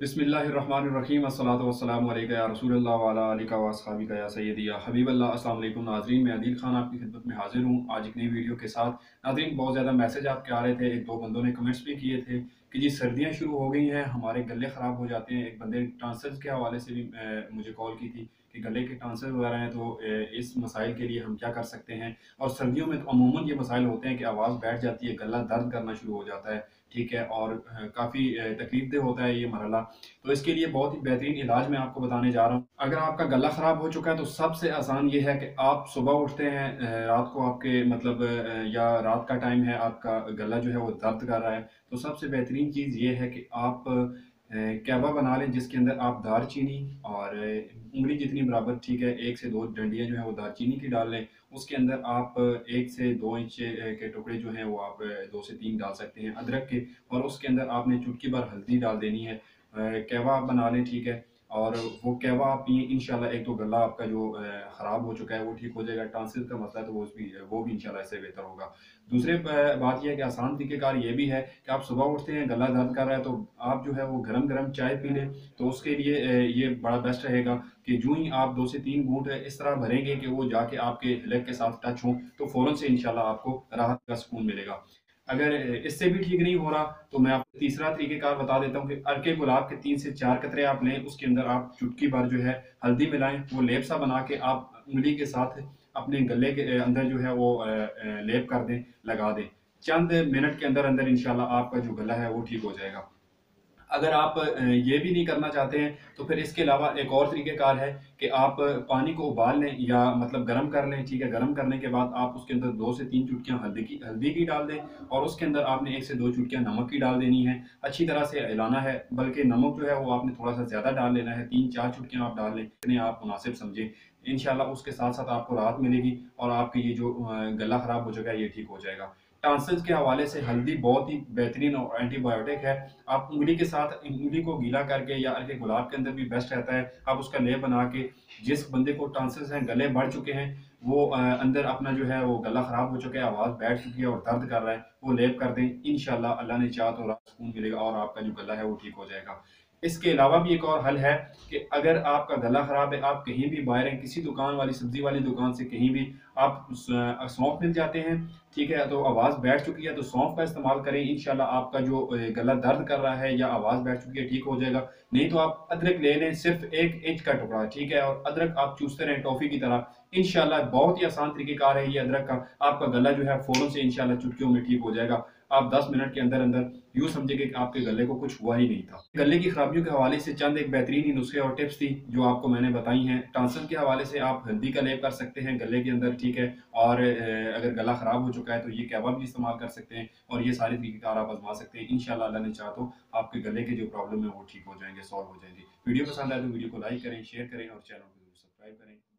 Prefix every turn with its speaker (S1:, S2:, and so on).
S1: بسم اللہ الرحمن الرحیم السلام والسلام علیکہ یا رسول اللہ وعلا علیکہ واصحابہ یا سیدی یا حبیب اللہ، السلام علیکم ناظرین، میں عدیل خان آپ کی خدمت میں حاضر ہوں۔ آج ایک نئی ویڈیو کے ساتھ۔ ناظرین، بہت زیادہ میسج آپ کے آ رہے تھے۔ ایک دو بندوں نے کمنٹس بھی کیے تھے کہ جی سردیاں شروع ہو گئی ہیں، ہمارے گلے خراب ہو جاتے ہیں۔ ایک بندے ٹرانسلز کے حوالے سے بھی مجھے کال کی تھی۔ کہ گلے کے ٹانسر وغیرہ ہیں تو اس مسائل کے لیے ہم کیا کر سکتے ہیں؟ اور سردیوں میں تو عموماً یہ مسائل ہوتے ہیں کہ آواز بیٹھ جاتی ہے، گلا درد کرنا شروع ہو جاتا ہے، ٹھیک ہے؟ اور کافی تکلیف دہ ہوتا ہے یہ مرحلہ۔ تو اس کے لیے بہت ہی بہترین علاج میں آپ کو بتانے جا رہا ہوں۔ اگر آپ کا گلا خراب ہو چکا ہے تو سب سے آسان یہ ہے کہ آپ صبح اٹھتے ہیں رات کو آپ کے مطلب یا رات کا ٹائم ہے، آپ کا گلا جو ہے وہ درد کر رہا ہے۔ تو سب سے بہترین چیز یہ ہے کہ آپ کیوا بنا لیں جس کے اندر آپ دار چینی اور انگلی جتنی برابر ٹھیک ہے، ایک سے دو ڈنڈیاں جو ہیں وہ دار چینی کی ڈال لیں۔ اس کے اندر آپ ایک سے دو انچ کے ٹکڑے جو ہیں وہ آپ دو سے تین ڈال سکتے ہیں ادرک کے، اور اس کے اندر آپ نے چٹکی بھر ہلدی ڈال دینی ہے۔ کیوا بنا لیں، ٹھیک ہے۔ اور وہ کہوا آپ پئیں انشاءاللہ ایک تو گلا آپ کا جو خراب ہو چکا ہے وہ ٹھیک ہو جائے گا ٹانسل کا مسئلہ ہے تو وہ بھی وہ بھی انشاءاللہ اس سے بہتر ہوگا۔ دوسرے بات یہ ہے کہ آسان طریقہ کار یہ بھی ہے کہ آپ صبح اٹھتے ہیں گلا درد کر رہا ہے تو آپ جو ہے وہ گرم گرم چائے پی لیں تو اس کے لیے یہ بڑا بیسٹ رہے گا کہ جو ہی آپ دو سے تین گھونٹ اس طرح بھریں گے کہ وہ جا کے آپ کے لیگ کے ساتھ ٹچ ہوں تو فوراً سے انشاءاللہ آپ کو راحت کا سکون ملے گا۔ اگر اس سے بھی ٹھیک نہیں ہو رہا تو میں آپ کو تیسرا طریقہ کار بتا دیتا ہوں کہ ارکے گلاب کے تین سے چار قطرے آپ لیں، اس کے اندر آپ چٹکی بھر جو ہے ہلدی ملائیں، وہ لیپ سا بنا کے آپ انگلی کے ساتھ اپنے گلے کے اندر جو ہے وہ لیپ کر دیں، لگا دیں۔ چند منٹ کے اندر اندر انشاءاللہ آپ کا جو گلا ہے وہ ٹھیک ہو جائے گا۔ اگر آپ یہ بھی نہیں کرنا چاہتے ہیں، تو پھر اس کے علاوہ ایک اور طریقہ کار ہے کہ آپ پانی کو ابال لیں یا مطلب گرم کر لیں، ٹھیک ہے، گرم کرنے کے بعد آپ اس کے اندر دو سے تین چٹکیاں ہلدی کی ہلدی کی ڈال دیں اور اس کے اندر آپ نے ایک سے دو چٹکیاں نمک کی ڈال دینی ہے اچھی طرح سے ہلانا ہے، بلکہ نمک جو ہے وہ آپ نے تھوڑا سا زیادہ ڈال لینا ہے، تین چار چٹکیاں آپ ڈال لیں، اتنے آپ مناسب سمجھیں۔ انشاءاللہ اس کے ساتھ ساتھ آپ کو راحت ملے گی اور آپ کی یہ جو گلا خراب ہو چکا ہے، یہ ٹھیک ہو جائے گا۔ ٹانسلز کے حوالے سے ہلدی بہت ہی بہترین اور اینٹی بائیوٹک ہے۔ آپ انگلی کے ساتھ انگلی کو گیلا کر کے یا ارکے گلاب کے اندر بھی بیسٹ رہتا ہے۔ آپ اس کا لے بنا کے جس بندے کو ٹانسلز ہیں، گلے بڑھ چکے ہیں، وہ اندر اپنا جو ہے، وہ گلا خراب ہو چکے ہے، آواز بیٹھ چکی ہے اور درد کر رہا ہے، وہ لیپ کر دیں۔ انشاءاللہ اللہ نے چاہ تو سکون ملے گا اور آپ کا جو گلا ہے وہ ٹھیک ہو جائے گا۔ اس کے علاوہ بھی ایک اور حل ہے کہ اگر آپ کا گلا خراب ہے، آپ کہیں بھی باہر ہیں، کسی دکان والی، سبزی والی دکان سے کہیں بھی آپ سونف مل جاتے ہیں، ٹھیک ہے؟ تو آواز بیٹھ چکی ہے، تو سونف کا استعمال کریں۔ انشاءاللہ آپ کا جو گلا درد کر رہا ہے یا آواز بیٹھ چکی ہے، ٹھیک ہو جائے گا۔ نہیں تو آپ ادرک لے لیں صرف ایک انچ کا ٹکڑا، ٹھیک ہے؟ اور ادرک آپ چوستے رہیں ٹافی کی طرح۔ انشاءاللہ بہت ہی آسان طریقے کار ہے یہ ادرک کا۔ آپ کا گلا جو ہے فوراں سے انشاءاللہ چٹکیوں میں ٹھیک ہو جائے گا۔ آپ دس منٹ کے اندر اندر یوں سمجھے کہ آپ کے گلے کو کچھ ہوا ہی نہیں تھا۔ گلے کی خرابیوں کے حوالے سے چند ایک بہترین نسخے اور ٹپس تھی جو آپ کو میں نے بتائی ہیں۔ ٹانسل کے حوالے سے آپ ہلدی کا لیپ کر سکتے ہیں گلے کے اندر، ٹھیک ہے۔ اور اگر گلا خراب ہو چکا ہے تو یہ کیبا بھی استعمال کر سکتے ہیں اور یہ ساری طریقے کار آپ آزما سکتے ہیں۔ انشاءاللہ اللہ نے چاہ تو آپ کے گلے کے جو پرابلم ہے وہ ٹھیک ہو جائیں گے سالو ہو جائیں گے۔ ویڈیو پسند آئے تو ویڈیو کو لائک کریں شیئر کریں اور چینل کو سبسکرائب کریں۔